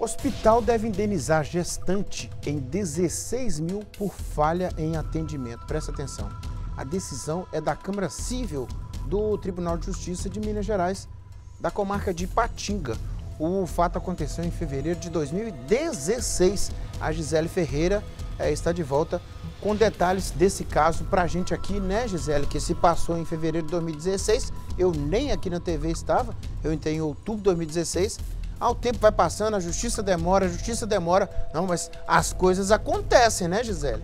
Hospital deve indenizar gestante em 16 mil por falha em atendimento. Presta atenção. A decisão é da Câmara Civil do Tribunal de Justiça de Minas Gerais, da comarca de Ipatinga. O fato aconteceu em fevereiro de 2016. A Gisele Ferreira é, está de volta com detalhes desse caso para a gente aqui, né, Gisele? Que se passou em fevereiro de 2016. Eu nem aqui na TV estava, eu entrei em outubro de 2016. Ah, o tempo vai passando, a justiça demora, a justiça demora. Não, mas as coisas acontecem, né, Gisele?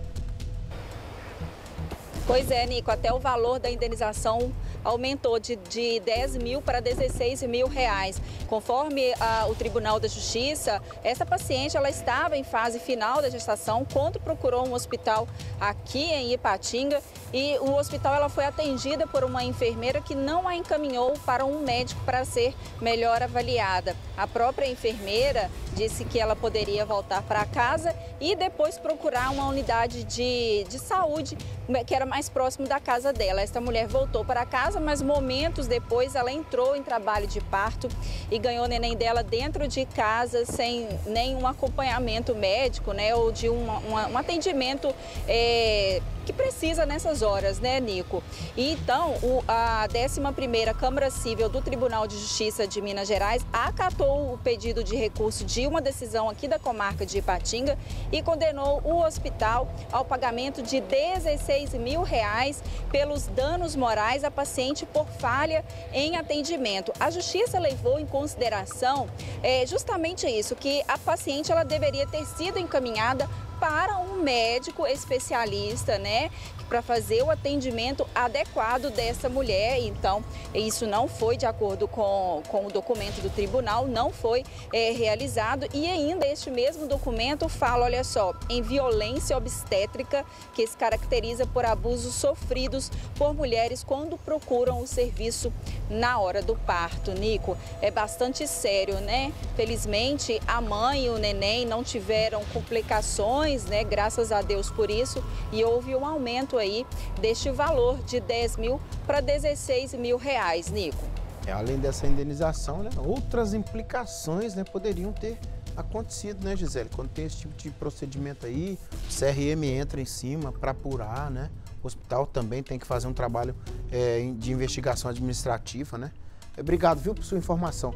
Pois é, Nico, até o valor da indenização aumentou de, de 10 mil para 16 mil reais. Conforme a, o Tribunal da Justiça, essa paciente ela estava em fase final da gestação quando procurou um hospital aqui em Ipatinga e o hospital ela foi atendida por uma enfermeira que não a encaminhou para um médico para ser melhor avaliada. A própria enfermeira disse que ela poderia voltar para casa e depois procurar uma unidade de, de saúde que era mais próximo da casa dela. Esta mulher voltou para casa, mas momentos depois ela entrou em trabalho de parto e ganhou o neném dela dentro de casa sem nenhum acompanhamento médico, né, ou de um, um, um atendimento é, que precisa nessas horas, né, Nico? E então, o, a 11ª Câmara Civil do Tribunal de Justiça de Minas Gerais acatou o pedido de recurso de uma decisão aqui da comarca de Ipatinga e condenou o hospital ao pagamento de 16 mil reais pelos danos morais à paciente por falha em atendimento. A Justiça levou em consideração é, justamente isso, que a paciente ela deveria ter sido encaminhada para um médico especialista, né, para fazer o atendimento adequado dessa mulher. Então, isso não foi de acordo com, com o documento do tribunal, não foi é, realizado. E ainda este mesmo documento fala, olha só, em violência obstétrica, que se caracteriza por abusos sofridos por mulheres quando procuram o serviço na hora do parto. Nico, é bastante sério, né? Felizmente, a mãe e o neném não tiveram complicações, né? Graças a Deus por isso. E houve um aumento aí deste valor de 10 mil para 16 mil reais, Nico. É, além dessa indenização, né, outras implicações né, poderiam ter acontecido, né, Gisele? Quando tem esse tipo de procedimento aí, o CRM entra em cima para apurar, né? O hospital também tem que fazer um trabalho é, de investigação administrativa, né? Obrigado, viu, por sua informação.